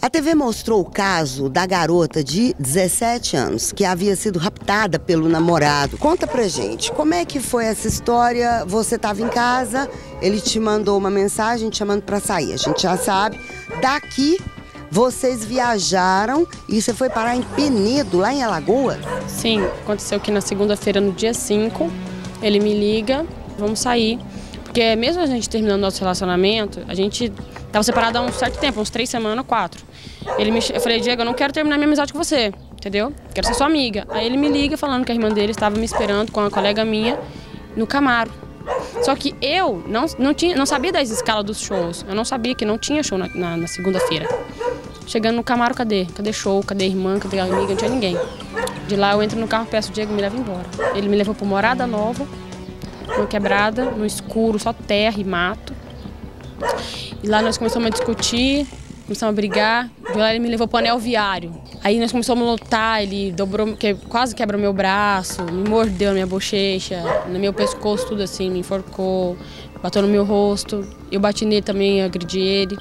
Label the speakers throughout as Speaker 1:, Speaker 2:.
Speaker 1: A TV mostrou o caso da garota de 17 anos que havia sido raptada pelo namorado. Conta pra gente, como é que foi essa história? Você estava em casa, ele te mandou uma mensagem te chamando para sair. A gente já sabe. Daqui vocês viajaram e você foi parar em Penedo, lá em Alagoas?
Speaker 2: Sim, aconteceu que na segunda-feira, no dia 5, ele me liga, vamos sair. Porque mesmo a gente terminando nosso relacionamento, a gente estava separado há um certo tempo, uns três semanas, quatro. Ele me, eu falei, Diego, eu não quero terminar minha amizade com você, entendeu? Quero ser sua amiga. Aí ele me liga falando que a irmã dele estava me esperando com uma colega minha no Camaro. Só que eu não, não, tinha, não sabia das escalas dos shows. Eu não sabia que não tinha show na, na, na segunda-feira. Chegando no Camaro, cadê? Cadê show? Cadê irmã? Cadê amiga? Não tinha ninguém. De lá eu entro no carro, peço o Diego, me leva embora. Ele me levou para Morada Nova, uma quebrada, no escuro, só terra e mato. E lá nós começamos a discutir, começamos a brigar. De lá ele me levou para o anel viário. Aí nós começamos a lutar, ele dobrou, que, quase quebrou meu braço, me mordeu na minha bochecha, no meu pescoço, tudo assim, me enforcou, bateu no meu rosto. Eu bati nele também, agredi ele.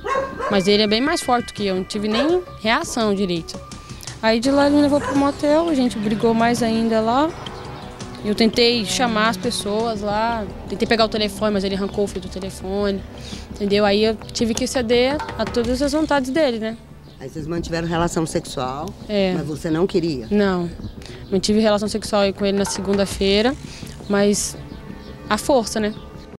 Speaker 2: Mas ele é bem mais forte que eu, não tive nem reação direito. Aí de lá ele me levou para o motel, a gente brigou mais ainda lá. Eu tentei chamar as pessoas lá, tentei pegar o telefone, mas ele arrancou o fio do telefone, entendeu? Aí eu tive que ceder a todas as vontades dele, né?
Speaker 1: Aí vocês mantiveram relação sexual,
Speaker 2: é.
Speaker 1: mas você não queria?
Speaker 2: Não, mantive relação sexual com ele na segunda-feira, mas a força, né?